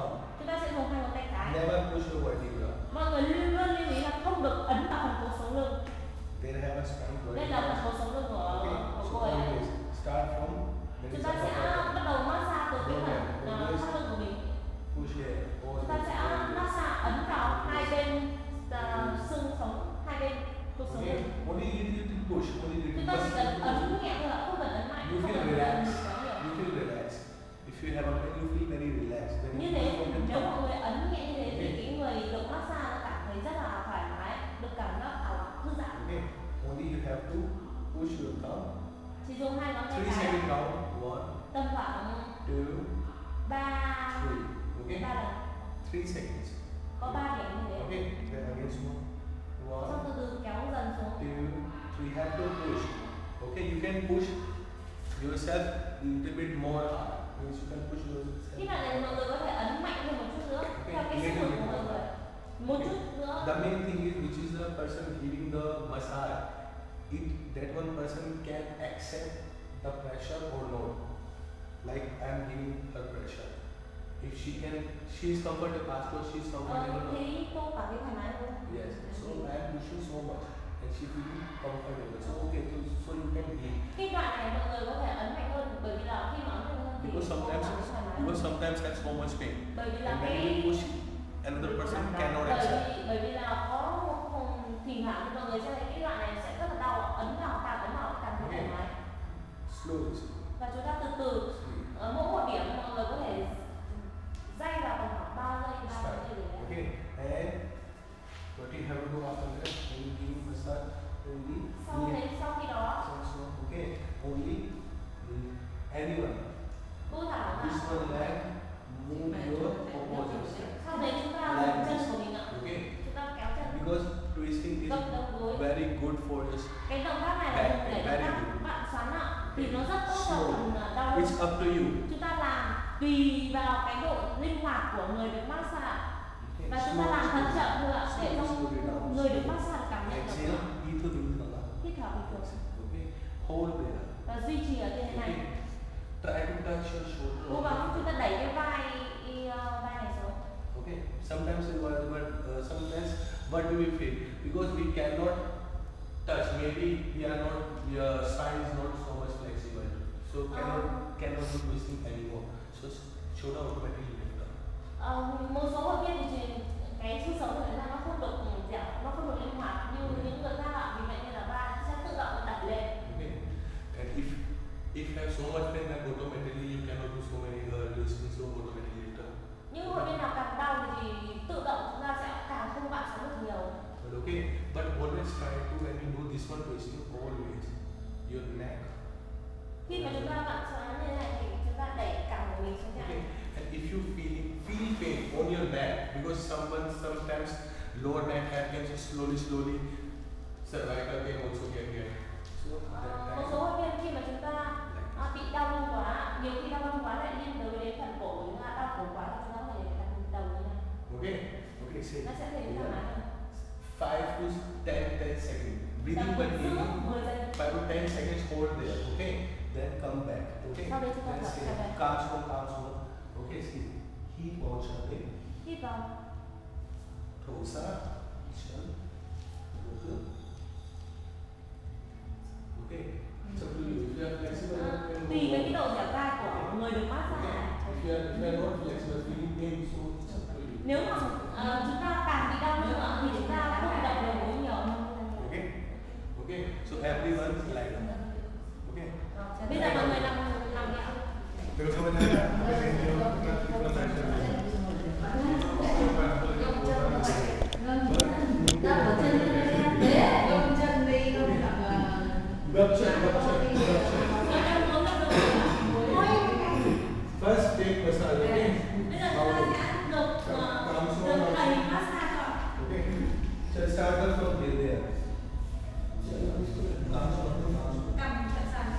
thumb. chúng ta sẽ dùng hai ngón tay cái. Never push the vertebra. mọi người luôn luôn lưu ý là không được ấn vào phần cột sống lưng. Đây là phần cột sống lưng của của cô ấy. start from chúng ta sẽ bắt đầu massage từ cái phần thắt lưng của mình. Push here. chúng ta sẽ massage ấn vào hai bên uh, xương sống hai bên cột sống lưng. only you need to push, only you need chúng ta chỉ cần ấn nhẹ thôi ạ không cần ấn mạnh không feel cần ấn You feel relaxed. If you have a you feel very relaxed. When nếu mọi người ấn nhẹ như thế thì cái người được massage nó cảm thấy rất là thoải mái được cảm giác thảo thư giãn okay, only you have to push your thumb. chỉ dùng hai ngón tay Three second count. One, tầm khoảng two, ba three. Okay, ba lần three seconds. có ba điểm như thế Okay, then again xong One, từ từ kéo dần xuống two, three. Have to push. Okay, you can push yourself a little bit more hard. Means you can push yourself khi bạn này mọi người có thể ấn mạnh hơn một chút nữa theo cái sức của mọi người một chút nữa The main thing is which is the person giving the massage. If that one person can accept the pressure or not. Like I am giving her pressure. If she can, she is comfortable. Ask her she is ờ, comfortable. thấy cô cảm thấy thoải mái không Yes. So I am pushing so much, and she feeling comfortable. So okay, so, so you can give. Because cô sometimes, cảm thấy thoải mái because hơn sometimes have so much pain, bởi vì là and when cái you push, another person cannot bởi accept. vì bởi vì là có một một thỉnh thoảng thì mọi người sẽ thấy cái đoạn này sẽ rất là đau ấn vào càng ấn vào càng thấy thoải mái Slowly, và chúng ta từ từ slowly. ở mỗi một điểm mọi người có thể dây vào tầm khoảng ba giây ba Start. giây gì đấy Okay, and what you have to do after that, when you give massage, only sau knee. đấy sau khi đó So, so, okay, only mm, anyone. cô thảo This là one leg, move your opposite. sau đấy chúng ta dùng chân của mình ạ Okay, chúng ta kéo chân because twisting is gập đầu gối very good for your. cái động tác này là dùng để động tác bạn xoắn ạ thì nó rất tốt cho phần ờ, đau lưng It's up to you. chúng ta làm tùy vào cái độ linh hoạt của người được massage và chúng ta làm thật chậm thôi ạ để down. người được massage cảm nhận được đi từ từ từ. hít thở bình thường hold there. và duy trì ở trên này Okay, try to touch your shoulder. cố gắng chúng ta đẩy cái vai ờ, vai này xuống Okay, sometimes it was, but uh, sometimes what do we feel? Because we cannot touch. Maybe we are not, your spine is not so much flexible, so cannot cannot do twisting anymore. So s- shoulder automatically lift up. Ờ, một số hội viên thì cái xương sống của chúng ta nó không được dẻo nó không được linh hoạt như những người khác ạ vì vậy nên là vai sẽ tự động đẩy lên Okay, and if if you have so much pain, then automatically you cannot do so many uh, lifting, so automatically up. những hội viên nào càng đau thì tự động chúng ta sẽ càng không bạn sống được nhiều But okay, but always try to when you do this one always your neck. khi mà chúng ta bạn xoắn Okay, and if you feel feel pain on your neck because someone sometimes lower can just slowly slowly cervical pain also can get. So Ờ, that uh, một số hội viên khi mà chúng ta bị đau lưng quá nhiều khi đau lưng quá lại liên đến phần cổ chúng ta đau cổ quá chúng ta có thể đặt đầu như này okay, okay, say nó sẽ thấy thoải mái hơn five to 10, 10 seconds. Breathing but breathing five to 10 seconds hold there. Okay, then come back. Okay, Sau đấy chúng ta thở trở về. calm xuống, calm xuống. Okay, see, hít vào trở lên, hít vào thổ ra, chân, vô cước. Okay, so do you, flexible, à, tùy go với cái độ dẻo dai của người được massage if you are, if you are not flexible, feeling pain, so it's up to you. nếu mà à, chúng ta càng bị đau lưng ạ, thì chúng ta không động đầu gối nhiều Okay, okay, so everyone like that. Okay. bây giờ mọi người nằm nằm nhẹ Pero sebenarnya implementation gấp chân gấp chân gấp chân Nó đang muốn là được Ôi, First take massage, okay? bây giờ chúng ta sẽ được ờ, được thầy massage cho ạ. Okay. So start us from here there. Calm xuống, calm xuống. cầm sẵn sàng